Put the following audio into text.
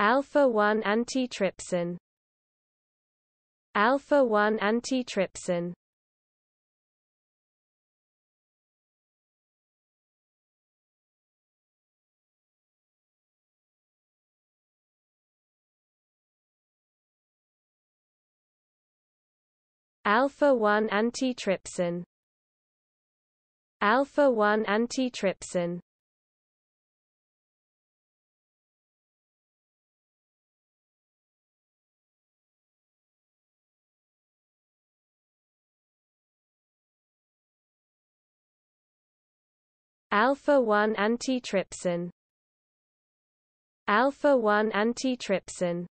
Alpha-1 antitrypsin. Alpha-1 antitrypsin. Alpha-1 antitrypsin. Alpha-1 antitrypsin Alpha-1 antitrypsin. Alpha-1 antitrypsin